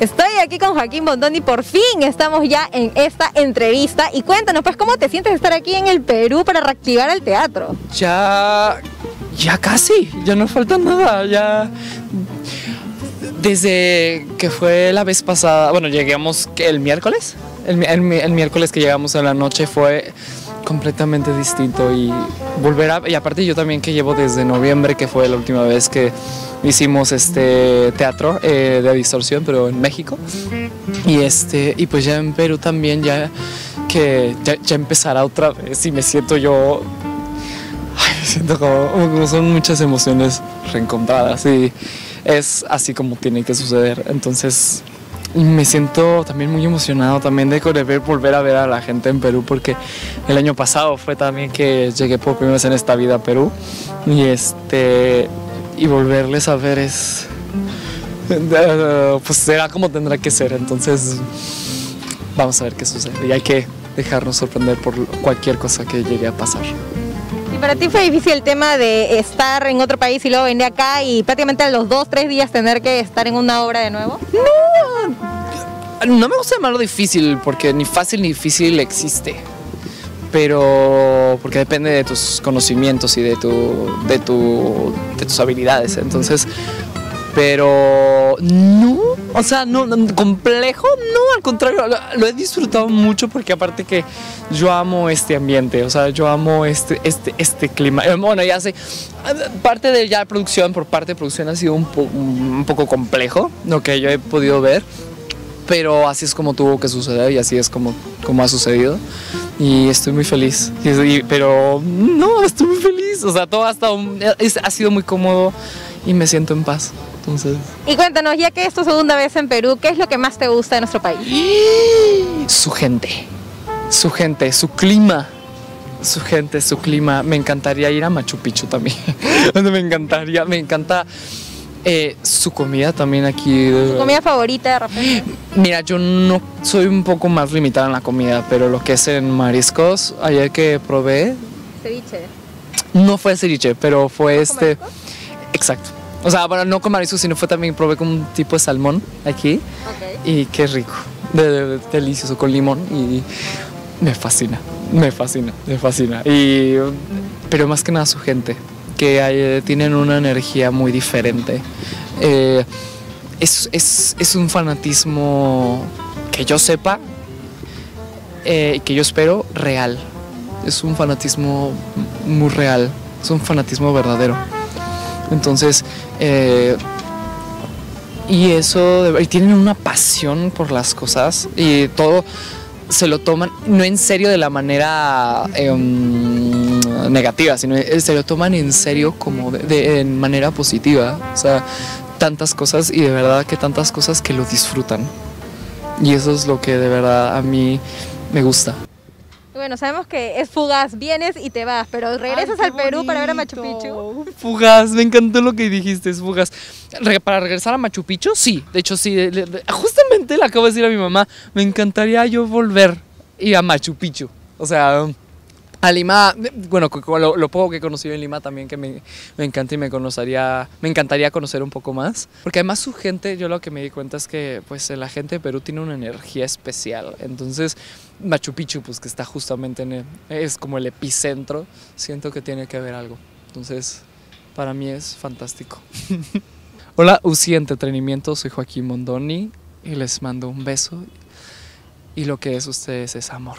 Estoy aquí con Joaquín Bondoni, por fin estamos ya en esta entrevista y cuéntanos pues cómo te sientes estar aquí en el Perú para reactivar el teatro. Ya, ya casi, ya no falta nada, ya desde que fue la vez pasada, bueno, llegamos el miércoles, el- el miércoles que llegamos en la noche fue completamente distinto y volver a, y aparte yo también que llevo desde noviembre, que fue la última vez que hicimos este teatro eh, de distorsión, pero en México, y este, y pues ya en Perú también ya que ya, empezará otra vez y me siento yo me siento como, como son muchas emociones reencontradas y es así como tiene que suceder. Entonces y me siento también muy emocionado también de de ver- volver a ver a la gente en Perú porque el año pasado fue también que llegué por primera vez en esta vida a Perú y este y volverles a ver es pues será como tendrá que ser. Entonces vamos a ver qué sucede y hay que dejarnos sorprender por cualquier cosa que llegue a pasar. ¿Y para ti fue difícil el tema de estar en otro país y luego venir acá y prácticamente a los dos, tres días tener que estar en una obra de nuevo? No me gusta llamarlo difícil porque ni fácil ni difícil existe. Pero porque depende de tus conocimientos y de tu de tu de tus habilidades. Entonces, pero no, o sea, no, no, complejo, no, al contrario, lo, he disfrutado mucho porque aparte que yo amo este ambiente, o sea, yo amo este este este clima. Eh, Bueno, ya sé, parte de ya producción por parte de producción ha sido un, un poco complejo, lo que yo he podido ver pero así es como tuvo que suceder y así es como, como ha sucedido. Y estoy muy feliz. Y- y- pero no, estoy muy feliz. O sea, todo ha, estado, es- ha sido muy cómodo y me siento en paz. Entonces, Y cuéntanos, ya que es tu segunda vez en Perú, ¿qué es lo que más te gusta de nuestro país? su gente, su gente, su clima. Su gente, su clima. Me encantaría ir a Machu Picchu también. me encantaría, me encanta eh, su comida también aquí. ¿Tu comida favorita de repente? Mira, yo no soy un poco más limitada en la comida, pero lo que es en mariscos, ayer que probé, Ceviche. no fue ceviche, pero fue este. mariscos? Exacto. O sea, bueno, no con mariscos, sino fue también probé con un tipo de salmón aquí Ok. y qué rico, de- de- de- delicioso con limón y me fascina, me fascina, me fascina. Y pero más que nada su gente, que hay- tienen una energía muy diferente. Eh, es, es- es un fanatismo que yo sepa eh, que yo espero real. Es un fanatismo muy real, es un fanatismo verdadero. Entonces, eh, y eso, y tienen una pasión por las cosas y todo se lo toman, no en serio de la manera em, negativa, sino eh, se lo toman en serio como de, de- en manera positiva. O sea, tantas cosas y de verdad que tantas cosas que lo disfrutan. Y eso es lo que de verdad a mí me gusta. Bueno, sabemos que es fugaz, vienes y te vas, pero regresas Ay, al Perú para ver a Machu bonito. Picchu. Fugaz, me encantó lo que dijiste, es fugaz. Re- para regresar a Machu Picchu, sí. De hecho, sí. de- justamente le acabo de decir a mi mamá, me encantaría yo volver y a Machu Picchu. O sea, a Lima, bueno, lo, lo poco que he conocido en Lima también que me, me encanta y me conocería, me encantaría conocer un poco más. Porque además su gente, yo lo que me di cuenta es que pues la gente de Perú tiene una energía especial. Entonces, Machu Picchu, pues que está justamente en el, es como el epicentro, siento que tiene que haber algo. Entonces, para mí es fantástico. Hola, UCI Entretenimiento, soy Joaquín Mondoni y les mando un beso. Y lo que es ustedes es amor.